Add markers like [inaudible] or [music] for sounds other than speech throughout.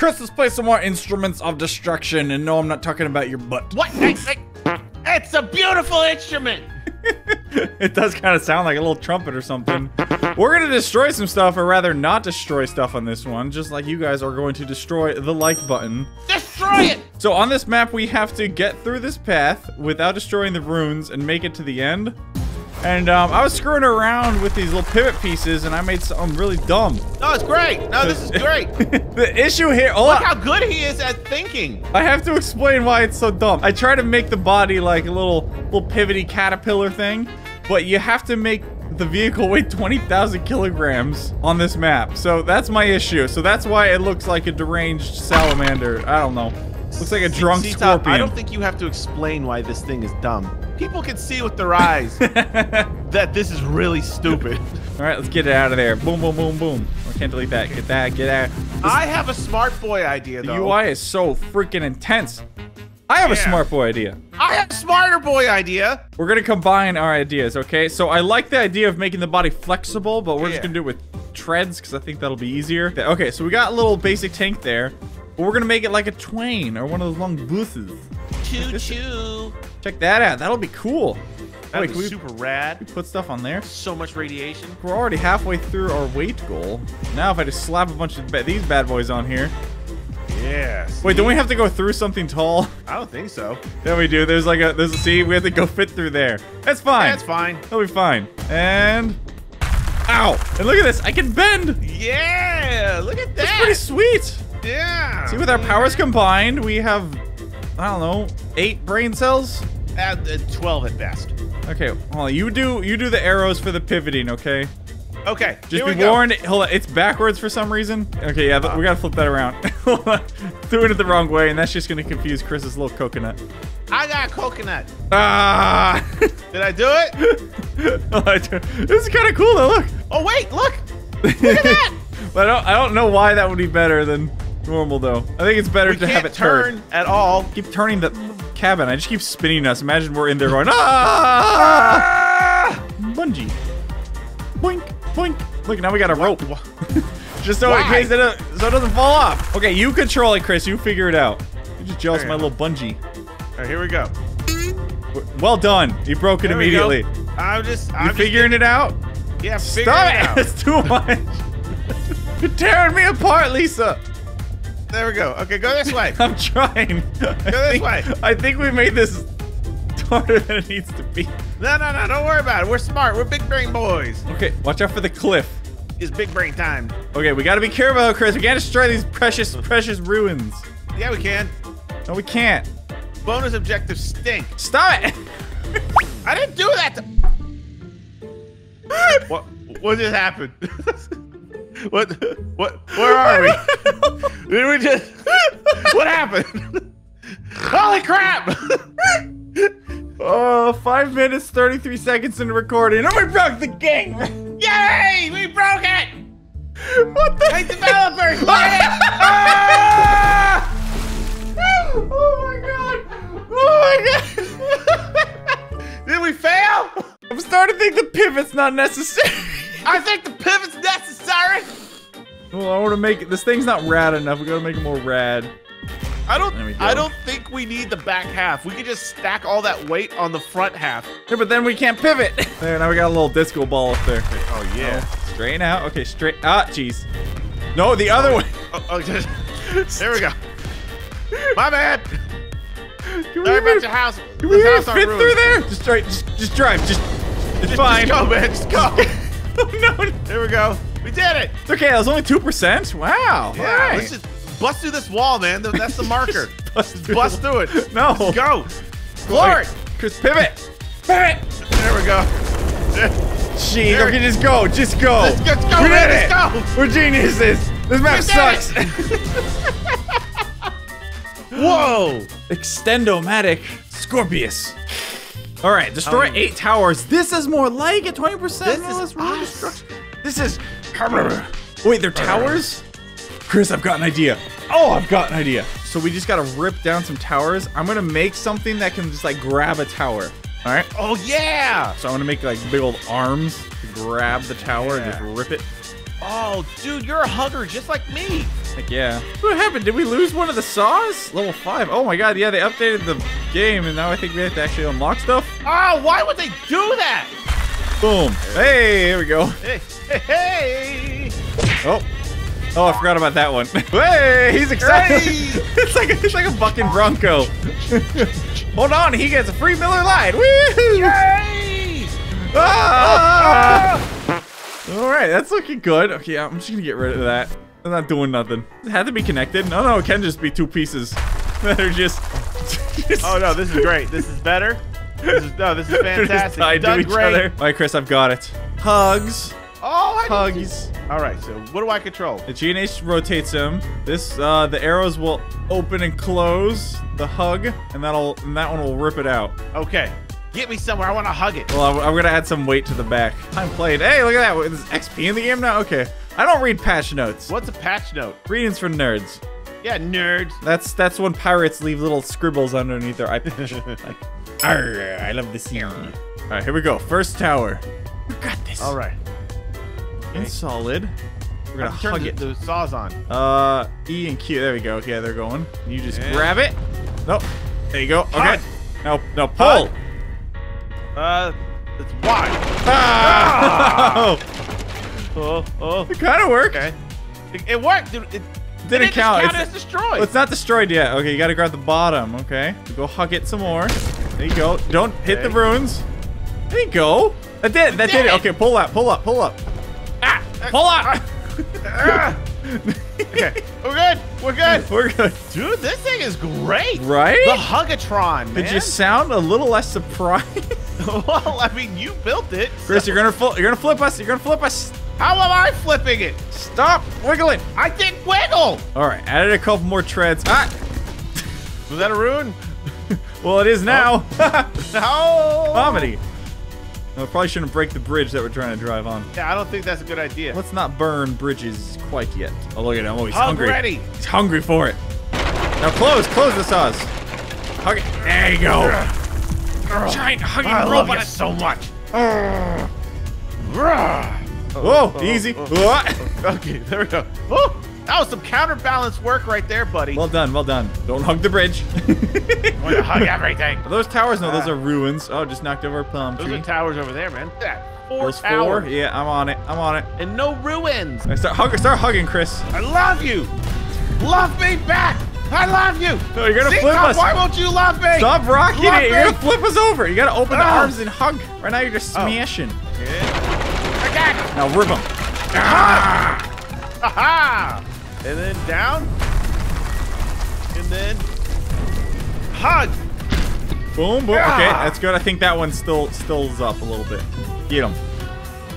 Chris, let's play some more Instruments of Destruction. And no, I'm not talking about your butt. What? Hey, hey, It's a beautiful instrument. [laughs] it does kind of sound like a little trumpet or something. We're gonna destroy some stuff, or rather not destroy stuff on this one, just like you guys are going to destroy the like button. Destroy it. So on this map, we have to get through this path without destroying the runes and make it to the end. And um, I was screwing around with these little pivot pieces, and I made something really dumb. No, it's great. No, this is great. [laughs] the issue here, oh, Look how good he is at thinking. I have to explain why it's so dumb. I try to make the body like a little, little pivoty caterpillar thing, but you have to make the vehicle weigh 20,000 kilograms on this map. So that's my issue. So that's why it looks like a deranged salamander. I don't know. Looks like a drunk See, scorpion. I don't think you have to explain why this thing is dumb. People can see with their eyes [laughs] that this is really stupid. All right, let's get it out of there. Boom, boom, boom, boom. I can't delete that. Get that. Get out. I have a smart boy idea, The. UI is so freaking intense. I have a smart boy idea. I have a smarter boy idea. We're gonna combine our ideas, okay? So I like the idea of making the body flexible, but we're just gonna do it with treads because I think that'll be easier. Okay, so we got a little basic tank there, but we're gonna make it like a twain or one of those long buses. Choo choo. Check that out. That'll be cool. That Wait, was can we super rad. put stuff on there? So much radiation. We're already halfway through our weight goal. Now if I just slap a bunch of ba these bad boys on here. Yes. Wait, don't we have to go through something tall? I don't think so. Yeah, we do. There's like a, there's a, see, we have to go fit through there. That's fine. That's fine. That'll be fine. And, ow. And look at this. I can bend. Yeah. Look at that! That's pretty sweet. Yeah. See, with our powers combined, we have, I don't know, eight brain cells? Uh, uh, Twelve at best. Okay, hold on. You do, you do the arrows for the pivoting, okay? Okay. Just be we go. warned, hold on, it's backwards for some reason. Okay, yeah, th- we gotta flip that around. [laughs] Doing it the wrong way, and that's just gonna confuse Chris's little coconut. I got coconut. Ah! [laughs] Did I do it? [laughs] this is kind of cool though. Look. Oh wait, look. Look at that. But I don't, I don't know why that would be better than normal though. I think it's better We to have it turn at all. Keep turning the cabin. I just keep spinning us. Imagine we're in there going ah! Ah! Bungee. Boink, boink. Look, now we got a rope. [laughs] just so in case it, uh, so it doesn't fall off. Okay, you control it, Chris. You figure it out. You're just jealous of my little bungee. All right, here we go. Well done. You broke it There immediately. I'm just. You I'm figuring it out? Just, yeah, Stop it it! [laughs] out. It's too much. [laughs] You're tearing me apart, Lisa. There we go. Okay, go this way. [laughs] I'm trying. Go this way. I think we made this harder than it needs to be. No, no, no. Don't worry about it. We're smart. We're big brain boys. Okay, watch out for the cliff. It's big brain time. Okay, we gotta be careful, Chris. We can't destroy these precious, precious ruins. Yeah, we can. No, we can't. Bonus objective stink. Stop it! [laughs] I didn't do that. To... [laughs] what? What just happened? what? What? Where are we? Did we just? What happened? Holy crap! Oh, five minutes, 33 seconds into recording, and we broke the game! Yay! We broke it! what the? Hey, developers! look at it! Ah! Oh my god! Oh my god! Did we fail? I'm starting to think the pivot's not necessary. I think the pivot's necessary. Well, I want to make. This thing's not rad enough. We gotta make it more rad. I don't. There we go. I don't think we need the back half. We could just stack all that weight on the front half. Yeah, but then we can't pivot. [laughs] There, now we got a little disco ball up there. Oh yeah. Oh, straighten out. Okay, straight. Ah, jeez. No, the other way. Oh, oh, just, [laughs] there we go. [laughs] My bad. Can we Sorry about your house. can we house fit through there? Just try. Just, just drive. Just. It's Just, fine. just go, man. Just go. oh no. there we go. We did it. It's okay. That was only two percent. Wow. Yeah. All right. Let's just bust through this wall, man. That's the marker. [laughs] Bust through bust through it. [laughs] No. Let's go. Floor it. Chris, pivot. Pivot. There we go. There- Okay, just go. Just go. Let's go, let's go, We man, did let's it. go. We're geniuses. This map sucks. [laughs] Whoa. Extendomatic Scorpius. All right, destroy Um, eight towers. This is more like it. 20%. This is that's really us. destruction. This is. Wait, they're towers? Chris, I've got an idea. Oh, I've got an idea. So we just gotta rip down some towers. I'm gonna make something that can just like grab a tower. All right. Oh yeah. So I'm gonna make like big old arms to grab the tower and just rip it. Oh, dude, you're a hugger just like me. Heck yeah. What happened? Did we lose one of the saws? Level 5. Oh my god, yeah, they updated the game, and now I think we have to actually unlock stuff. Oh, why would they do that? Boom. Hey, here we go. Hey, hey. Oh. Oh, I forgot about that one. [laughs] hey, he's excited. Hey! [laughs] it's like it's like a bucking bronco. [laughs] Hold on, he gets a free Miller Lite. Woo! Yay! Ah! All right, that's looking good. Okay, I'm just gonna get rid of that. I'm not doing nothing. It had to be connected. No, no, it can just be two pieces that are just. just Oh no, this is great. This is better. This is no, this is fantastic. tied You've to done great. other. All right, Chris, I've got it. Hugs, Oh, I hugs. All right, so what do I control? The G and H rotates him. This, uh, the arrows will open and close the hug, and that'll, and that one will rip it out. Okay, get me somewhere. I want to hug it. Well, I'm, I'm gonna add some weight to the back. Time played. Hey, look at that. There's XP in the game now. Okay. I don't read patch notes. What's a patch note? Readings for nerds. Yeah, nerds. That's that's when pirates leave little scribbles underneath their eye patch. [laughs] like, I love this. All right, here we go. First tower. We got this. All right. In solid. We're gonna hug it. the saws on. Uh, E and Q. There we go. Okay, they're going. You just Yeah. grab it. Nope. There you go. Okay. Hug. No, no, pull. Hug. Uh, it's wide. Ah! [laughs] Oh, oh. it kind of worked. Okay. It, it worked. It, it Didn't it count. It's- as destroyed. Well, it's not destroyed yet. Okay, you gotta grab the bottom. Okay, go hug it some more. There you go. Don't hit the Okay. runes. There you go. That did. That did did it. it. Okay, pull up. Pull up. Pull up. Pull up. Ah. okay, we're good. We're good. We're good. Dude, this thing is great. Right? The Hugatron, man. Did you sound a little less surprised? [laughs] well, I mean, you built it. Chris, so- you're gonna fl- you're gonna flip us. You're gonna flip us. How am I flipping it? Stop wiggling. I didn't wiggle. All right, added a couple more treads. Ah. Was that a rune? [laughs] Well, it is now. No. [laughs] Comedy. No, probably shouldn't break the bridge that we're trying to drive on. Yeah, I don't think that's a good idea. Let's not burn bridges quite yet. Oh, look at him. Oh, he's hungry. ready. He's hungry for it. Now close, close the saws. Hug it. There you go. Giant hugging I love robot. you so much. Whoa, easy. [laughs] What? [laughs] Okay, there we go. Oh, that was some counterbalance work right there, buddy. Well done, well done. Don't hug the bridge. [laughs] I'm gonna hug everything. Are those towers? No, those are ruins. Oh, just knocked over a palm Those tree. are towers over there, man. Yeah, four Those towers. four? Yeah, I'm on it. I'm on it. And no ruins. I start hugging. Start hugging, Chris. I love you. Love me back. I love you. No, you're gonna See, flip Tom, us. Why won't you love me? Stop rocking Love it. You're me. gonna flip us over. You gotta open the Ah. arms and hug. Right now, you're just Oh. smashing. Yeah. I. Now rip them. Aha! And then down. And then hug. Boom, boom. Ah. Okay, that's good. I think that one still stills up a little bit. Get him.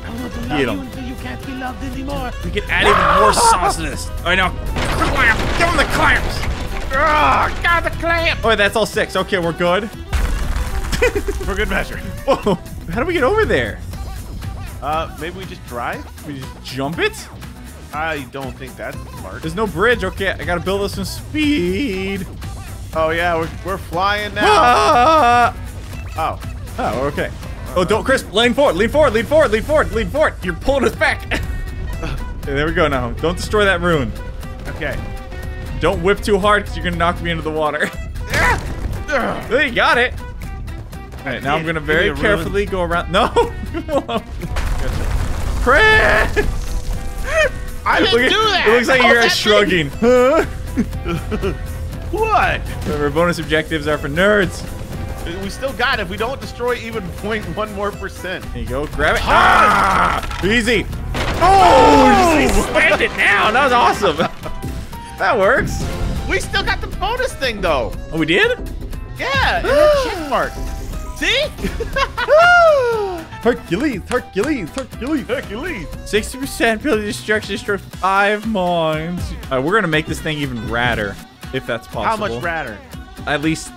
I want to love love you you him. until you can't be loved anymore. We can add even more sauce to this. All right, now clamp. Give him the clamps. Ah, got the clamp. Oh, wait, that's all six. Okay, we're good. [laughs] For good measure. Whoa, how do we get over there? Uh, maybe we just drive? We just jump it? I don't think that's smart. There's no bridge. Okay, I gotta build us some speed. Oh yeah, we're, we're flying now. Ah! Oh, Oh, okay. Oh, don't, Chris, lean forward, lean forward, lean forward, lean forward, lean forward. You're pulling us back. [laughs] Okay, there we go now. Don't destroy that rune. okay. Don't whip too hard because you're gonna knock me into the water. [laughs] There, you got it. All right, now I'm gonna very carefully go around. [laughs] No, Chris. I didn't Look do that. It looks like How's you're that shrugging. [laughs] Huh? What? Remember, bonus objectives are for nerds. We still got it. If we don't destroy even 0.1 more percent. There you go. Grab it. Ah! Easy. Oh, you just slammed it down. That was awesome. [laughs] that works. We still got the bonus thing though. Oh, we did? Yeah, check [gasps] mark. See? [laughs] Hercules, Hercules, Hercules. Hercules. 60% ability destruction, destroy five mines. All right, we're gonna make this thing even radder, if that's possible. How much radder? At least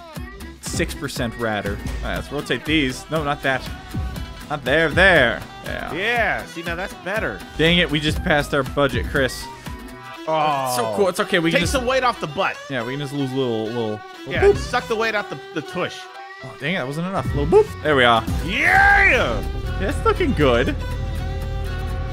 6% radder. All right, let's rotate these. No, not that. Not there, there. Yeah. Yeah. See, now that's better. Dang it, we just passed our budget, Chris. Oh, So cool. It's okay. We can Take just some weight off the butt. yeah, we can just lose little little. little Yeah, boop. suck the weight out the, the tush. Oh, dang it, that wasn't enough. Little boop. There we are. Yeah. It's looking good.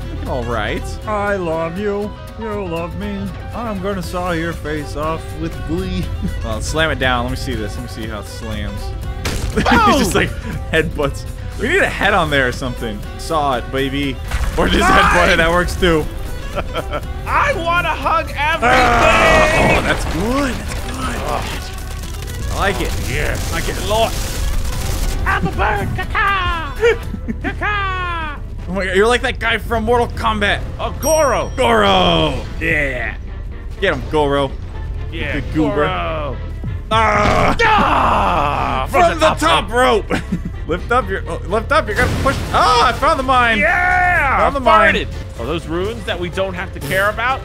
Looking all right. I love you. You love me. I'm gonna saw your face off with glee. [laughs] Well, slam it down. Let me see this. Let me see how it slams. [laughs] He's just like headbutts. We need a head on there or something. Saw it, baby. Or just headbutt it. That works too. [laughs] I want to hug everything. Oh, that's good. That's good. I like it. Oh, yeah. I like it a lot. I'm a bird. Oh my god, you're like that guy from Mortal Kombat. Oh, Goro. Goro. Yeah. Get him, Goro. Yeah. Good goober. Goro. Ah! Ah, From, the, top, rope. [laughs] lift up. You're oh, lift up. You're gonna push. Ah! I found the mine. Yeah. Found the mine. Are those runes that we don't have to care about?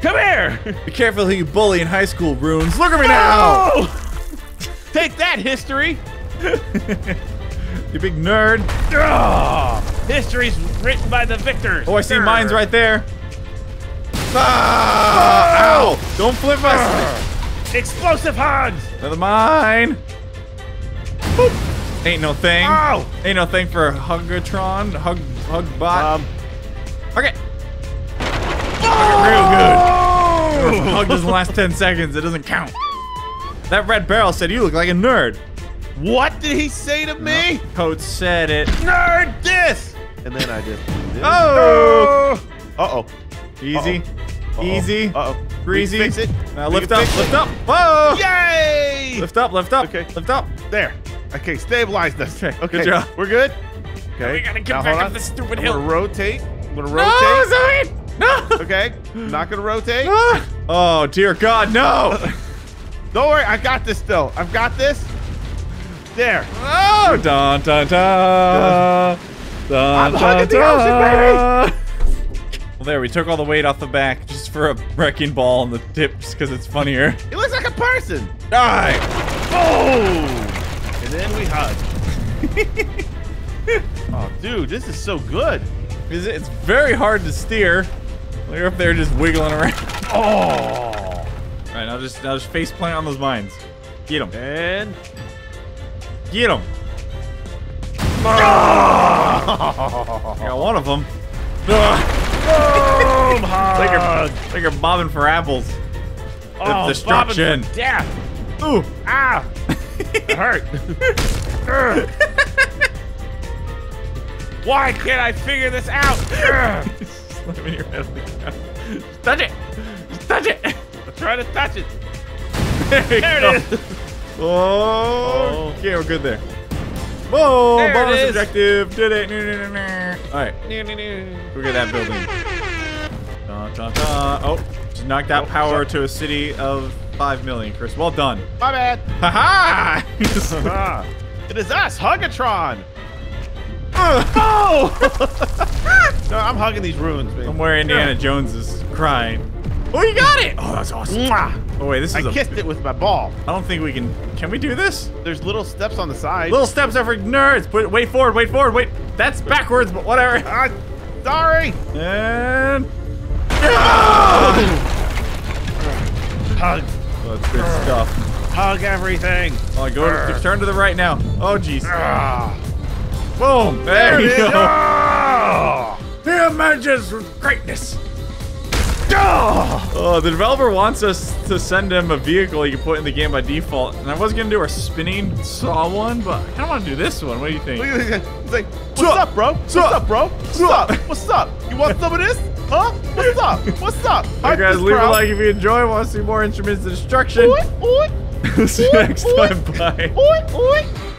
Come here. Be careful who you bully in high school, Runes. Look at me now. Oh! [laughs] Take that, history. [laughs] You big nerd. Ah, history's written by the victors. Oh, I see mines right there. Ah! Ow! Don't flip us. Explosive hugs. Another mine. Boop. Ain't no thing. Ow. Ain't no thing for Hugatron. Hug, hug bot. Um. okay. Real good. Hug doesn't last 10 seconds, it doesn't count. That red barrel said you look like a nerd. What did he say to me? Coach said it. Nerd this. And then I just. Oh! Uh oh. Easy. Uh-oh. Easy. Uh oh. Breezy. Fix it. Now We lift up, lift it. up. Whoa! Yay! Lift up, lift up. Okay. Lift up. There. Okay, stabilize this. Okay, Okay. good job. We're good? Okay. We gotta get now back up on. this stupid I'm hill. gonna rotate. I'm gonna No, rotate. Zoe! No! Okay. Not gonna rotate. [laughs] Oh, dear God, no! [laughs] Don't worry, I got this though. I've got this. There. Oh, dun dun dun. Dun, I'm hugging the dun. Well, there, we took all the weight off the back just for a wrecking ball on the tip just because it's funnier. It looks like a person. Die! Oh! And then we hug. [laughs] oh, dude, this is so good. Is it- It's very hard to steer. You're up there just wiggling around. Oh! All right, now just now just face plant on those mines. Get them. And Get them. Ah! Got one of them. Ah! boom like you're, ah! like you're bobbing for apples. Oh, destruction. bobbing for death. Ooh. Ah! It hurt. Why can't I figure this out? Slamming your head on the ground. Just touch it. Just touch it. I'm trying to touch it. There, There it is. Oh. Okay, we're good there. Whoa! There bonus objective. Did it. All right. Look at that building. Dun, dun, dun. Oh, just knocked out Oh, power to a city of 5 million, Chris. Well done. My bad. Ha Ah, it is us, Hugatron. [laughs] Oh! [laughs] no, I'm hugging these ruins, man. Somewhere Indiana Jones is crying. Oh, you got it! Oh, that's awesome. Mwah. Oh, wait, this I is a... kissed it with my ball. I don't think we can... Can we do this? There's little steps on the side. Little steps are for nerds. Put Wait forward, wait forward, wait. That's backwards, but whatever. [laughs] Ah, sorry. And... Hug. Oh, that's good stuff. Hug everything. Oh, go to, turn to the right now. Oh, jeez. Ah. Boom. There, it you is. go. Ah. The of greatness. Oh, the developer wants us to send him a vehicle you can put in the game by default. And I was going to do our spinning saw one, but I kind of want to do this one. What do you think? Look at this guy. He's like, what's up, bro? What's up, bro? What's up? What's up? You want some of this? Huh? What's up? What's up? [laughs] Hey guys, leave a like if you enjoy. Want to see more instruments of destruction? Oi, oi, See you next time. Bye. oi, oi.